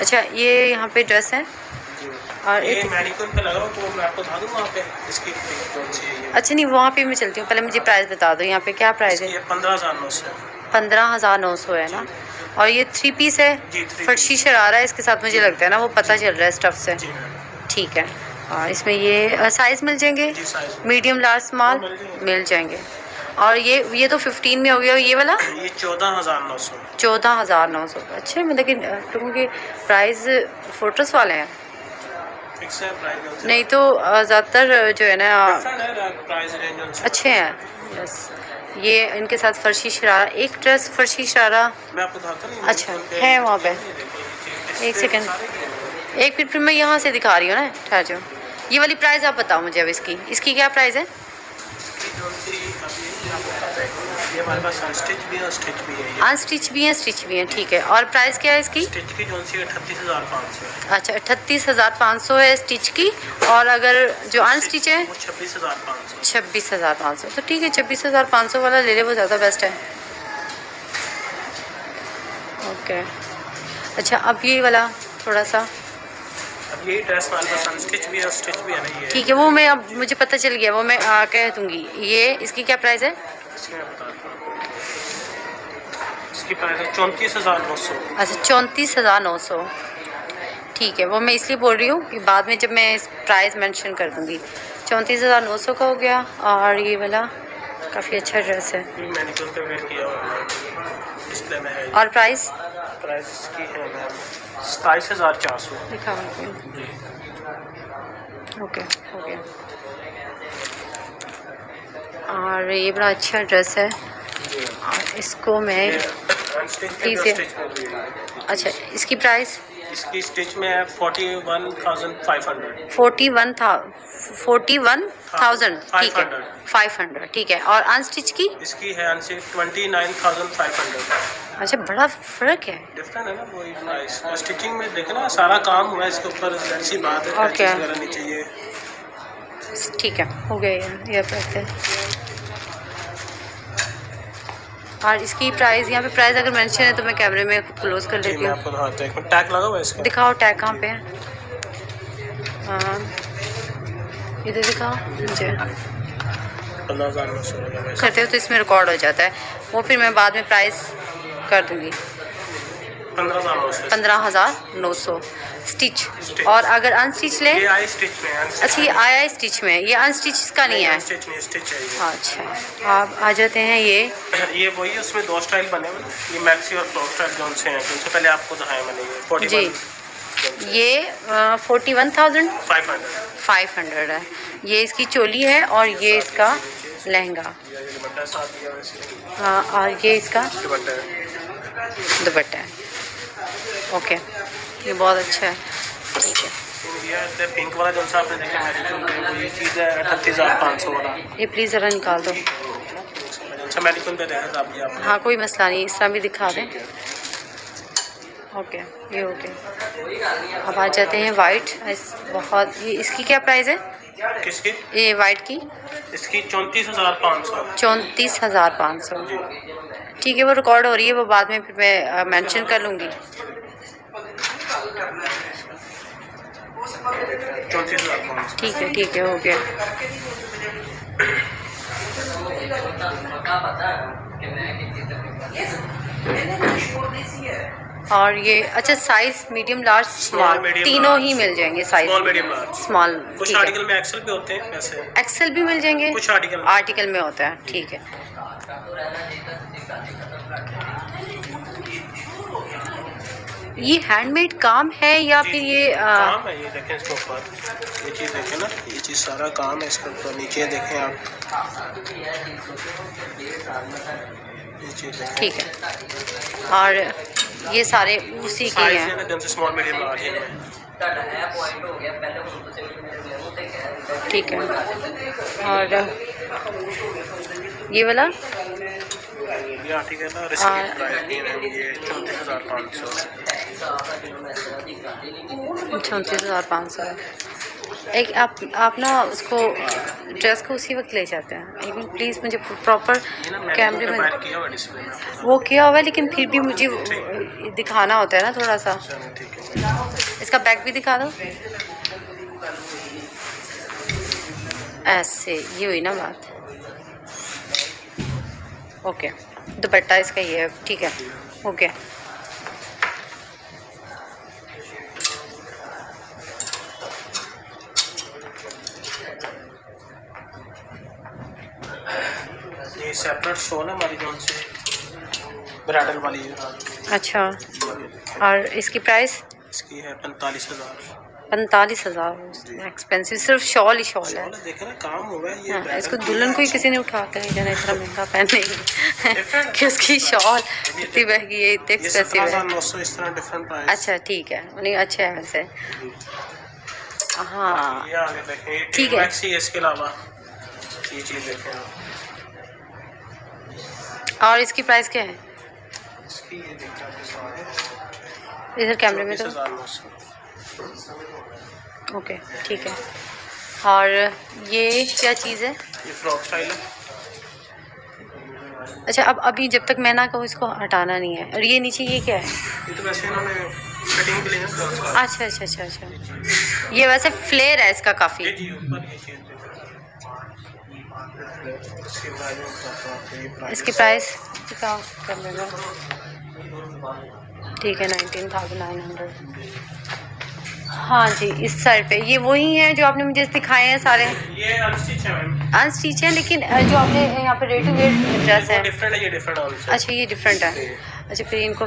अच्छा ये यहाँ पे ड्रेस है। और ये मैनिक्योर पे लगा तो मैं आपको बता दूँ वहाँ पे? इसकी कौन सी ये? अच्छा नहीं वहाँ पे मैं चलती हूँ। पहले मुझे प्राइस बता दो यहाँ पे क्या प्राइस है? पंद्रह हज़ार नौ सौ। पंद्रह हज़ार नौ सौ है ना? और ये थ्री पीस है? फर्शी शरारा है इसके साथ मुझे लगता है ना वो पता चल रहा है स्टफ़ से। ठीक है। और इसमें ये साइज़ मिल जाएँगे? मीडियम लार्ज स्मॉल मिल जाएँगे। और ये ये तो फिफ्टीन में हो गया और ये वाला? ये चौदह हज़ार नौ सौ। चौदह हज़ार नौ सौ। अच्छे मतलब कि लोगों के प्राइस फोटोस वाले हैं? नहीं तो ज़्यादातर जो है ना अच्छे हैं। यस ये इनके साथ फर्शी शरारा एक ड्रेस फर्शी शरारा। अच्छा, है वहाँ पे। एक सेकंड। एक मिनट फिर मैं यहाँ से दिखा रही हूँ ना ठहर जाओ। ये वाली प्राइस आप बताओ मुझे अब इसकी। इसकी क्या प्राइस है? ये है, ये हमारे पास अनस्टिच भी है स्टिच भी है अनस्टिच भी हैं स्टिच भी हैं ठीक है। और प्राइस क्या है इसकी? स्टिच की जो सी? अठतीस हज़ार पाँच सौ अच्छा अठतीस हज़ार पाँच सौ है स्टिच की। और अगर जो अनस्टिच है? छब्बीस हज़ार पाँच सौ छब्बीस हज़ार पाँच सौ। तो ठीक है छब्बीस हज़ार पाँच सौ वाला ले ले वो ज़्यादा बेस्ट है। ओके अच्छा अब ये वाला थोड़ा सा। अब ये ड्रेस हमारे पास अनस्टिच भी है स्टिच भी है ना ये। ठीक है वो मैं अब मुझे पता चल गया वो मैं आ, कह दूँगी। ये इसकी क्या प्राइस है? इसकी प्राइस चौंतीस हज़ार नौ सौ। अच्छा चौंतीस हज़ार नौ सौ। ठीक है वो मैं इसलिए बोल रही हूँ कि बाद में जब मैं इस प्राइस मेंशन कर दूँगी। चौंतीस हज़ार नौ सौ का हो गया और ये वाला काफ़ी अच्छा ड्रेस में है। और प्राइस प्राइस इसकी है मैम? सताईस हज़ार चार सौ। जी। ओके और ये बड़ा अच्छा ड्रेस है। और इसको मैं ठीक है। है। अच्छा इसकी प्राइस इसकी स्टिच में है forty one thousand five hundred forty one था फोर्टी वन थाउज़ेंड ठीक है। फाइव हंड्रेड ठीक है। और अनस्टिच की? इसकी है unstitch twenty nine thousand five hundred अच्छा बड़ा फ़र्क है। डिफरेंट है ना प्राइस स्टिचिंग में देखे ना सारा काम हुआ है इसके ऊपर ऐसी बात है Okay. पैचेस वगैरह नहीं चाहिए। ठीक है हो गया ये और इसकी प्राइस यहाँ पे प्राइस अगर मेंशन है तो मैं कैमरे में क्लोज कर लेती हूँ। टैग लगा हुआ दिखाओ टैग कहाँ पे है? हाँ इधर दिखाओ मुझे। करते हो तो इसमें रिकॉर्ड हो जाता है। वो फिर मैं बाद में प्राइस कर दूँगी। पंद्रह हज़ार नौ सौ। स्टिच और अगर अनस्टिच ले? है अच्छा ये आया है स्टिच में ये अनस्टिच का नहीं है? नहीं स्टिच अच्छा आप आ जाते हैं ये। ये वही है उसमें दो स्टाइल बने हुए हैं। ये मैक्सी और फ्रॉक स्टाइल जो से हैं उनसे पहले आपको दिखाया मैंने ये। जी। ये forty one thousand five hundred five hundred है। ये इसकी चोली है और ये इसका लहंगा। है और ये इसका? दुपट्टा है ओके ये बहुत अच्छा है। ठीक है। ये पिंक वाला जो सा आपने देखा ये चीज़ है अठतीस हज़ार पाँच सौ वाला ये प्लीज़ ज़रा निकाल दो अच्छा पे देखा था हाँ कोई मसला नहीं इस तरह भी दिखा दें। ओके ये हो गया अब आ जाते हैं वाइट बहुत ये इसकी क्या प्राइस है? किसकी? ये वाइट की? इसकी चौंतीस हज़ार पाँच सौ। चौंतीस हज़ार पाँच सौ। ठीक है वो रिकॉर्ड हो रही है वो बाद में फिर मैं मेंशन कर लूँगी। ठीक है ठीक है हो गया। और ये अच्छा साइज़ मीडियम लार्ज स्मॉल तीनों ही मिल जाएँगे size small medium large small कुछ आर्टिकल में एक्सेल भी होते हैं वैसे? एक्सेल भी मिल जाएँगे? कुछ आर्टिकल में. आर्टिकल में होता है ठीक है. ये हैंडमेड काम है या फिर ये आ, काम है ये देखें इसके ऊपर. ये चीज़ देखें ना ये चीज़ सारा काम है इसके ऊपर. नीचे देखें आप. ठीक है। और ये सारे उसी के हैं। ना ठीक है। और ये वाला? आर्टिकल है और हाँ। चौंतीस हज़ार पाँच सौ। चौंतीस हज़ार पाँच सौ। एक आप आप ना उसको ड्रेस को उसी वक्त ले जाते हैं। मिनट प्लीज़ मुझे प्रॉपर कैमरे में वो किया हुआ है, लेकिन फिर भी मुझे दिखाना होता है ना थोड़ा सा। इसका बैक भी दिखा दो। ऐसे, ये हुई ना बात। ओके दुपट्टा इसका ये है, ठीक है। ओके सेपरेट शो है हमारी जो से? ब्राइडल वाली है अच्छा। और इसकी प्राइस इसकी है पैंतालीस हज़ार। पैंतालीस हज़ार। एक्सपेंसिव सिर्फ़ शॉल ही शॉल है। काम हुआ है ये हाँ, इसको दुल्हन को ही किसी ने उठा कर नहीं जाना इतना महँगा पहने कि उसकी शॉल इतनी महँगी है इतनी एक्सपेंसिव है। अच्छा ठीक है। नहीं अच्छा है वैसे। हाँ। ठीक है। है इसके अलावा। ये चीज़ देखें आप। और इसकी प्राइस क्या है? इधर कैमरे में तो। ओके ठीक है। और ये क्या चीज़ है? ये फ्रॉक स्टाइल है। अच्छा अब अभी जब तक मैं ना कहूँ इसको हटाना नहीं है। और ये नीचे ये क्या है? ये तो वैसे इन्होंने के लिए अच्छा अच्छा अच्छा अच्छा। ये वैसे फ्लेयर है इसका काफ़ी। इसकी प्राइस दिखाओ कैमरे में ठीक है नाइनटीन थाउज़ेंड नाइन हंड्रेड हाँ जी इस साइड पे। ये वही हैं जो आपने मुझे दिखाए हैं सारे। ये अनस्टिच है। हैं लेकिन जो आपने यहाँ पे रेडी टू वेयर ड्रेस है। है अच्छा ये डिफरेंट है। अच्छा फिर इनको